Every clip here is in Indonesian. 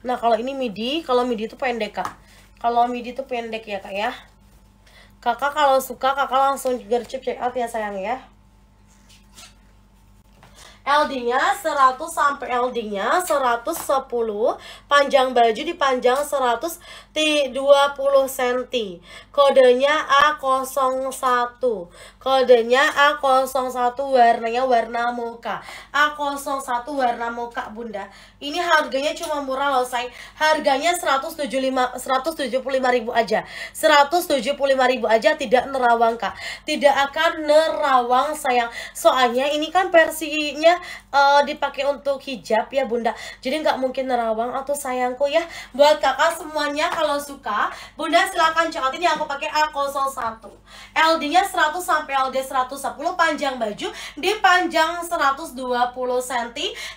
Nah, kalau ini midi, kalau midi itu pendek, Kak. Kalau midi itu pendek ya, Kak ya. Kakak kalau suka, kakak langsung gercep check out ya, sayang ya. LD-nya 100 sampai LD-nya 110 panjang baju dipanjang 120 cm kodenya A01 kodenya A01 warnanya warna mocha A01 warna mocha bunda. Ini harganya cuma murah loh say. Harganya 175 175 ribu aja. 175 ribu aja tidak nerawang kak. Tidak akan nerawang sayang. Soalnya ini kan versinya uh, dipakai untuk hijab ya bunda. Jadi nggak mungkin nerawang atau sayangku ya. Buat kakak semuanya kalau suka bunda silahkan catat ini aku pakai A01 LD nya 100 sampai LD 110 panjang baju dipanjang 120 cm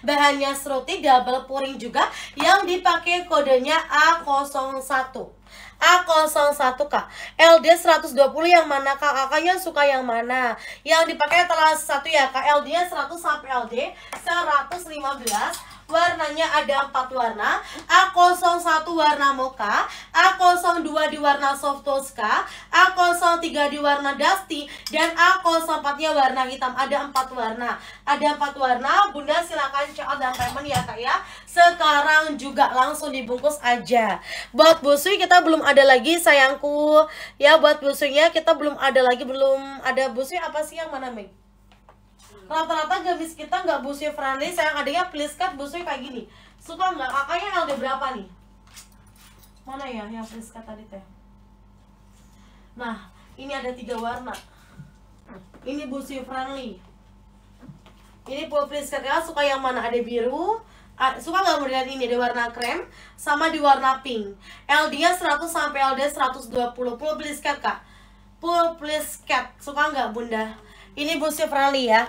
bahannya seruti double puring juga. Yang dipakai kodenya A01 A01 kak. LD 120 yang mana kak? Kakaknya suka yang mana? Yang dipakai telah satu ya kak? LD nya 100 sampai LD 115 warnanya ada empat warna. A01 warna mocha A02 di warna soft tosca A03 di warna dusty dan A04 nya warna hitam. Ada empat warna. Ada empat warna. Bunda silakan check out dan payment ya kak ya. Sekarang juga langsung dibungkus aja. Buat busui kita belum ada lagi sayangku. Ya buat busunya kita belum ada lagi belum ada busui. Apa sih yang mana Meg? rata-rata gamis kita nggak busui friendly sayang adanya please cut busui kayak gini. Suka nggak? Kakaknya LD berapa nih? Mana ya yang please cut tadi teh? Nah ini ada tiga warna ini busui friendly ini cut ya suka yang mana? Ada biru. Suka nggak model ini? Di warna krem sama di warna pink. LD nya 100 sampai LD 120 full please cut kak full please cut suka nggak bunda? Ini busui friendly ya